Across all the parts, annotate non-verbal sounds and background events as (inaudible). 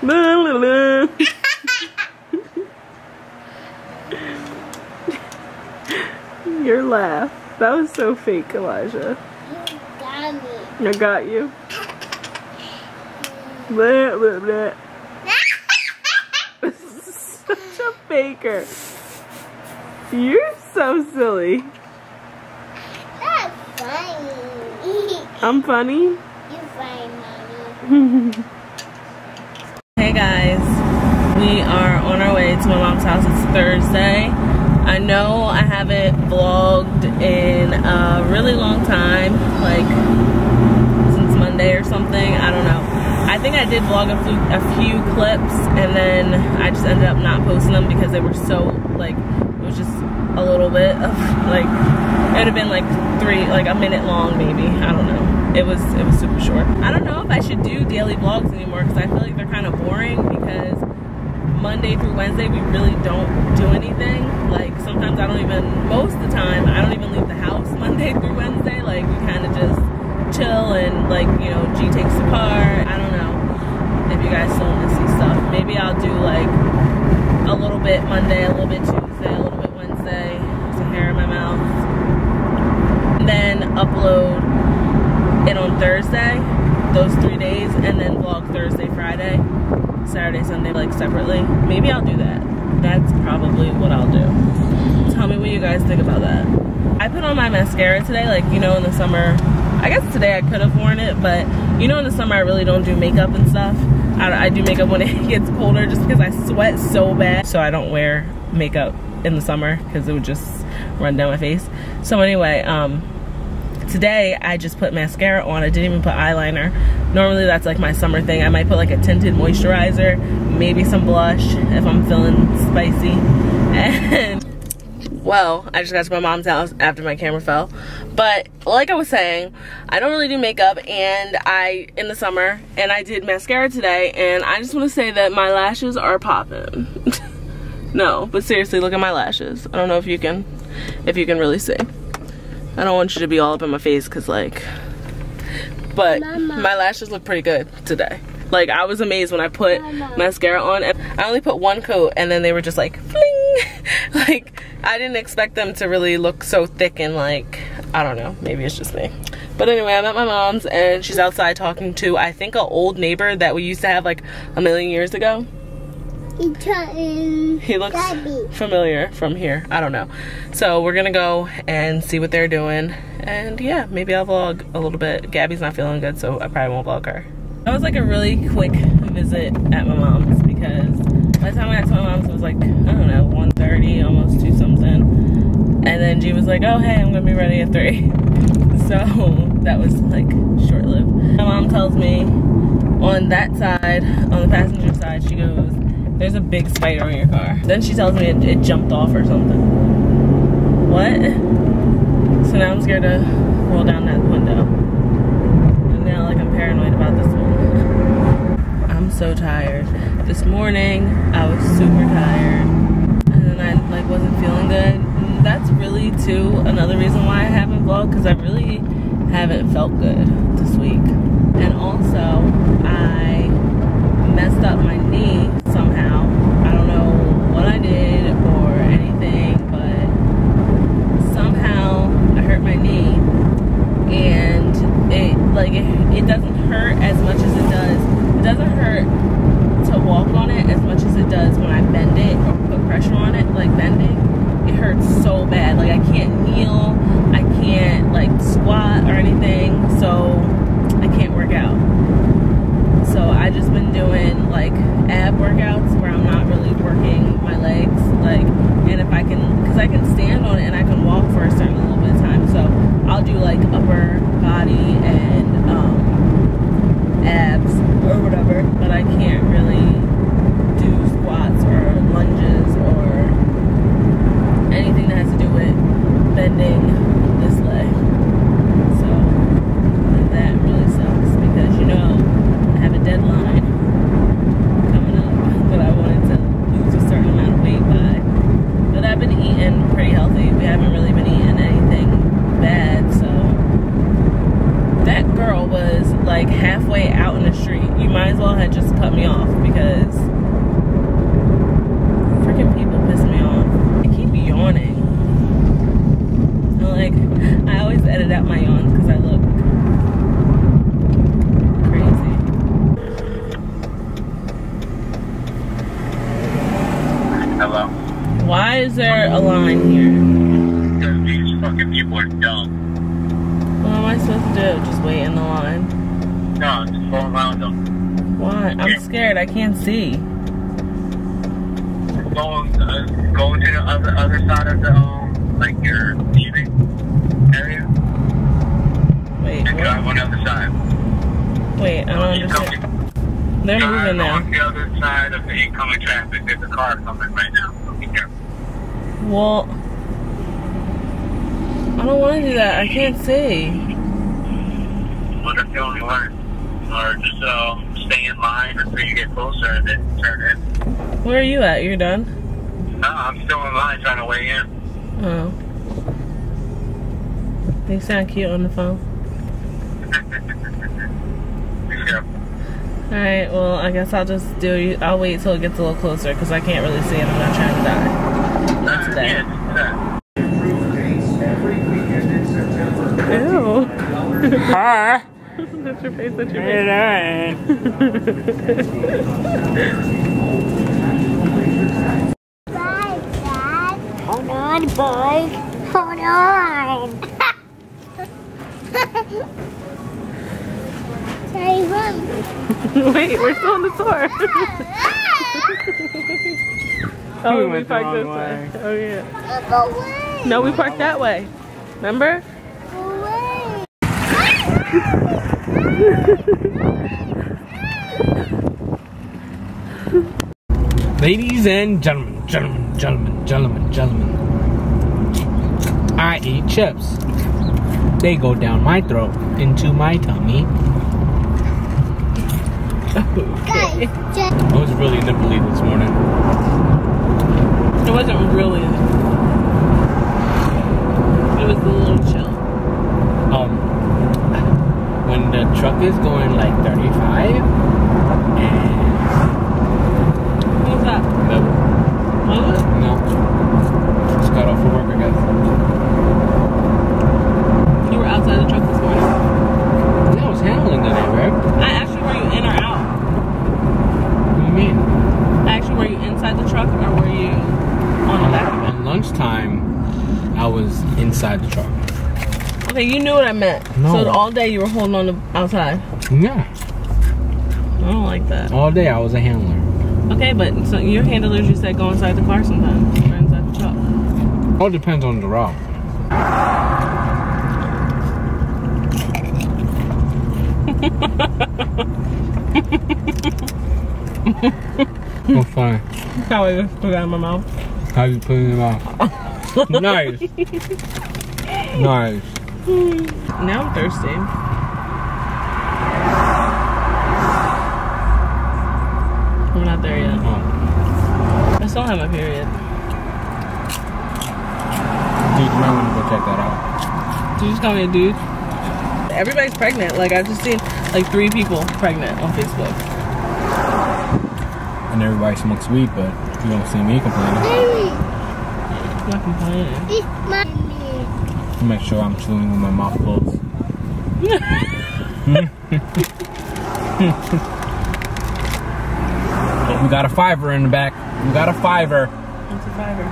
(laughs) Your laugh. That was so fake, Elijah. You got me. I got you. Blah, (laughs) blah, blah. Such a faker. You're so silly. That's funny. I'm funny. You're funny, mommy. (laughs) Guys, we are on our way to my mom's house. It's Thursday. I know I haven't vlogged in a really long time, like since Monday or something. I don't know. I think I did vlog a few, a few clips and then I just ended up not posting them because they were so, like, it was just a little bit of, like, it would have been like three, like a minute long maybe. I don't know it was it was super short. I don't know if I should do daily vlogs anymore because I feel like they're kind of boring because Monday through Wednesday we really don't do anything. Like sometimes I don't even most of the time I don't even leave the house (laughs) Monday through Wednesday. Like we kind of just chill and like you know G takes the car. I don't know if you guys still want to see stuff. Maybe I'll do like a little bit Monday, a little bit Tuesday, a little bit Wednesday. Some hair in my mouth. And then upload it on Thursday, those three days, and then vlog Thursday, Friday, Saturday, Sunday, like separately. Maybe I'll do that. That's probably what I'll do. Tell me what you guys think about that. I put on my mascara today, like, you know, in the summer. I guess today I could have worn it, but you know, in the summer I really don't do makeup and stuff. I, I do makeup when (laughs) it gets colder just because I sweat so bad. So I don't wear makeup in the summer because it would just run down my face. So anyway, um, today I just put mascara on. I didn't even put eyeliner. Normally that's like my summer thing. I might put like a tinted moisturizer, maybe some blush if I'm feeling spicy. And (laughs) well, I just got to my mom's house after my camera fell. But like I was saying, I don't really do makeup and I in the summer and I did mascara today and I just want to say that my lashes are popping. (laughs) no, but seriously, look at my lashes. I don't know if you can if you can really see. I don't want you to be all up in my face because like, but Mama. my lashes look pretty good today. Like I was amazed when I put Mama. mascara on and I only put one coat and then they were just like fling. (laughs) like I didn't expect them to really look so thick and like, I don't know, maybe it's just me. But anyway, I'm at my mom's and she's outside talking to, I think, an old neighbor that we used to have like a million years ago. He looks familiar from here. I don't know. So we're gonna go and see what they're doing. And yeah, maybe I'll vlog a little bit. Gabby's not feeling good, so I probably won't vlog her. That was like a really quick visit at my mom's because by the time I got to my mom's, it was like, I don't know, 1.30, almost 2 something. And then G was like, oh, hey, I'm gonna be ready at 3. (laughs) So that was like short-lived. My mom tells me on that side, on the passenger side, she goes, there's a big spider in your car. Then she tells me it, it jumped off or something. What? So now I'm scared to roll down that window. And now like I'm paranoid about this one. I'm so tired. This morning I was super tired. And then I like wasn't feeling good. And that's really too another reason why I haven't vlogged because I really haven't felt good this week. And also I messed up my knee somehow. I don't know what I did or anything, but somehow I hurt my knee and it like it, it doesn't hurt as much as it does. It doesn't hurt to walk on it as much as it does when I bend it or put pressure on it, like bending. It hurts so bad. Like I can't kneel, I can't like squat or anything, so I can't work out. So I just been doing like ab workouts where I'm not really working my legs. Like, and if I can, because I can stand on it and I can walk for a certain little bit of time. So I'll do like upper body and um, out in the street. You might as well have just cut me off because freaking people piss me off. They keep yawning. And, like I always edit out my yawns because I look crazy. Hello. Why is there a line here? Because these fucking people are dumb. What am I supposed to do? Just wait in the line? No, just go around them. Why? I'm scared. I can't see. Go, uh, go to the other other side of the um, like your TV area, Wait, and what? Drive on the other side. wait. I don't understand. They're drive moving now. on the other side of the incoming traffic. There's a car coming right now. So be careful. Well, I don't want to do that. I can't see. Well, that's the only way. Or just uh, stay in line until you get closer and then turn in. Where are you at? You're done? No, I'm still in line trying to weigh in. Oh. They sound cute on the phone. Be careful. Alright, well, I guess I'll just do you. I'll wait till it gets a little closer because I can't really see it. I'm not trying to die. Not uh, today. Yeah, yeah. Ew. (laughs) Hi. (laughs) that's your face, that's your Hey, Bye, Dad. Hold on, boy. Hold on. (laughs) Say run. Wait, we're still in the store. (laughs) oh, We we, went the parked wrong this way. way. Oh, yeah. Go away. No, we parked that way. Remember? Go (laughs) away. Ladies and gentlemen, gentlemen, gentlemen, gentlemen, gentlemen. I eat chips. They go down my throat into my tummy. Guys, just I was really nipply this morning. It wasn't really. It was a little chill. Um, when the truck is going like 35 and What was that? no, Was it? no, just got off of work, I guess. You were outside the truck this morning. Yeah, I was handling today, right? I asked you were you in or out? What do you mean? I asked you were you inside the truck or were you on the back of On lunchtime, I was inside the truck. Okay, you knew what I meant. No. So all day you were holding on the outside. Yeah, I don't like that. all day I was a handler. Okay, but so your handlers you said go inside the car sometimes or inside the truck. All depends on the route. (laughs) fine. How I just put it in my mouth. How you put it in your mouth? Nice. (laughs) nice. Now I'm thirsty. I'm not there yet. Oh, I still have my period. dude, you might want to go check that out. Did you just call me a dude? Everybody's pregnant. Like I've just seen like three people pregnant on Facebook. And everybody smokes weed, but you don't see me complaining. Baby, I'm not complaining. this. Make sure I'm chewing with my mouth closed. (laughs) we got a fiver in the back. We got a fiver. It's a fiver.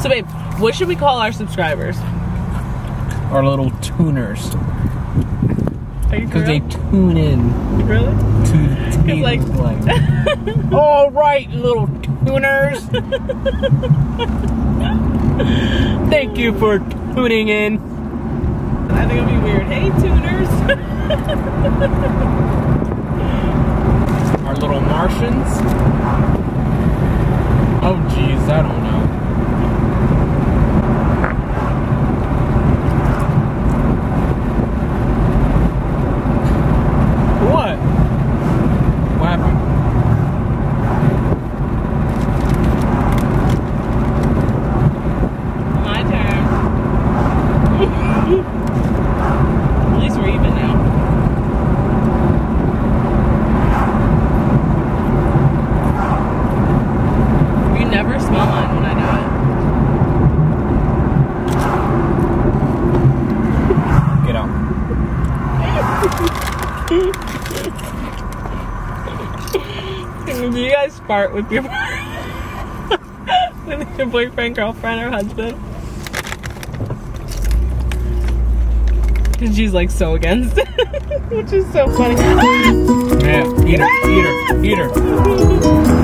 So babe, what should we call our subscribers? Our little tuners. Because they tune in really? to, to me. like- like, (laughs) all right, little tuners. Thank you for tuning in. I think it'll be weird. Hey tuners. Our little Martians. Oh, geez, I don't know. What? What happened? My turn. At least we're even now. Do you guys fart with your (laughs) with your boyfriend, girlfriend, or husband? And she's like so against it, (laughs) which is so funny. Yeah, eat her, eat her, eat her.